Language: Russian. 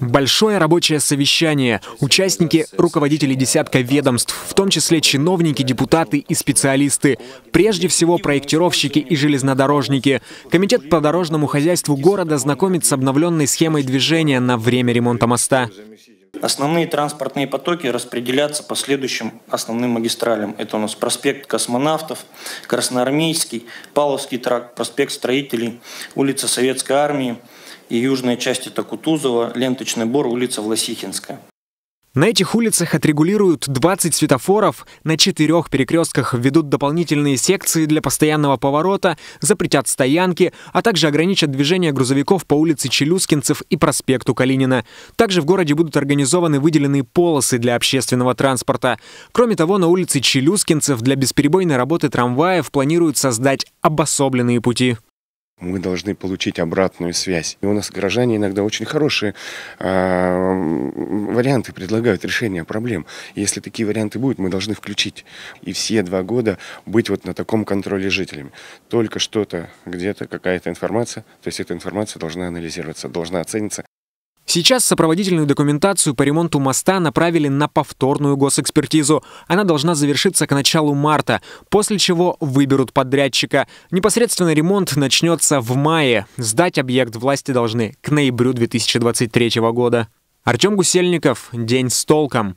Большое рабочее совещание. Участники — руководители десятка ведомств, в том числе чиновники, депутаты и специалисты. Прежде всего, проектировщики и железнодорожники. Комитет по дорожному хозяйству города знакомит с обновленной схемой движения на время ремонта моста. Основные транспортные потоки распределятся по следующим основным магистралям. Это у нас проспект Космонавтов, Красноармейский, Павловский тракт, проспект Строителей, улица Советской Армии и южная часть это Кутузова, Ленточный Бор, улица Власихинская. На этих улицах отрегулируют 20 светофоров, на четырех перекрестках введут дополнительные секции для постоянного поворота, запретят стоянки, а также ограничат движение грузовиков по улице Челюскинцев и проспекту Калинина. Также в городе будут организованы выделенные полосы для общественного транспорта. Кроме того, на улице Челюскинцев для бесперебойной работы трамваев планируют создать обособленные пути мы должны получить обратную связь. И у нас горожане иногда очень хорошие э, варианты предлагают решения проблем. если такие варианты будут, мы должны включить. И все два года быть вот на таком контроле жителями. Только что-то, где-то какая-то информация, то есть эта информация должна анализироваться, должна оцениться. Сейчас сопроводительную документацию по ремонту моста направили на повторную госэкспертизу. Она должна завершиться к началу марта, после чего выберут подрядчика. Непосредственно ремонт начнется в мае. Сдать объект власти должны к ноябрю 2023 года. Артем Гусельников. День с толком.